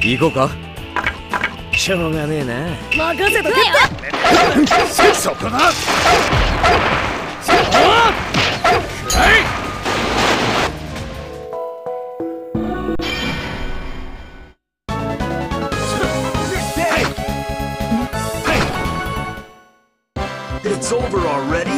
行こうかしょうがね。えな任せとけそこだ It's over already.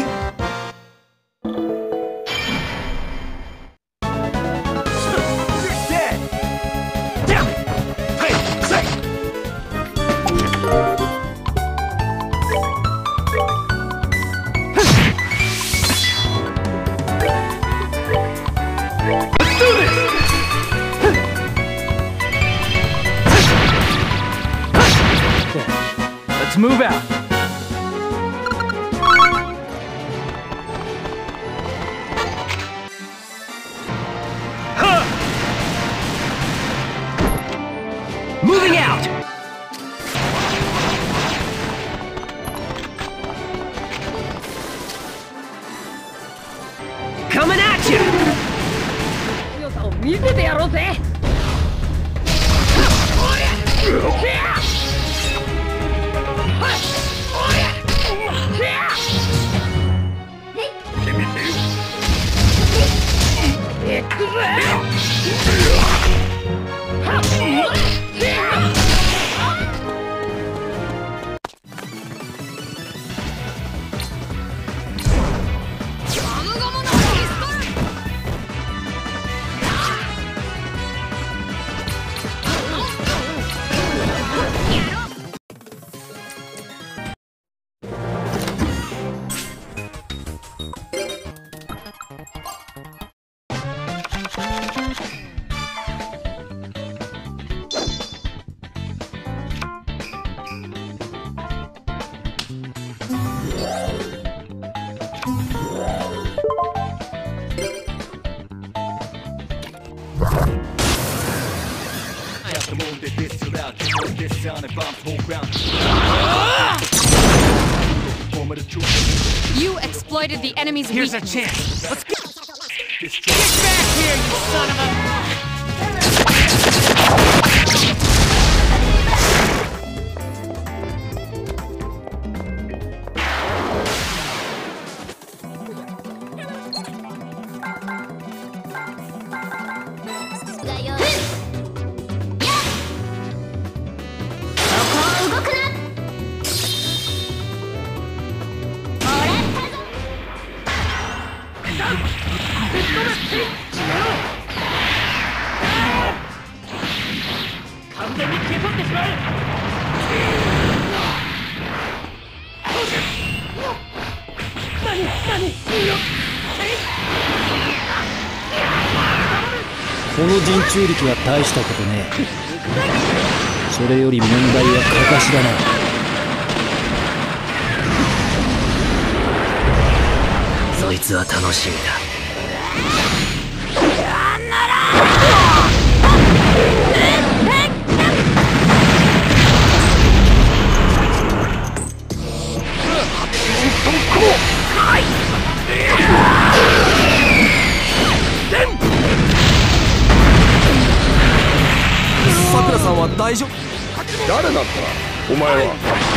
You're dead. 見せてやろうぜ this sound ground? You exploited the enemy's Here's weakness. a chance. Let's get, get back here, you son of a... の陣中力は大したことねえ。それより問題はかかしだな。そいつは楽しみだ大丈夫。誰なんだお前は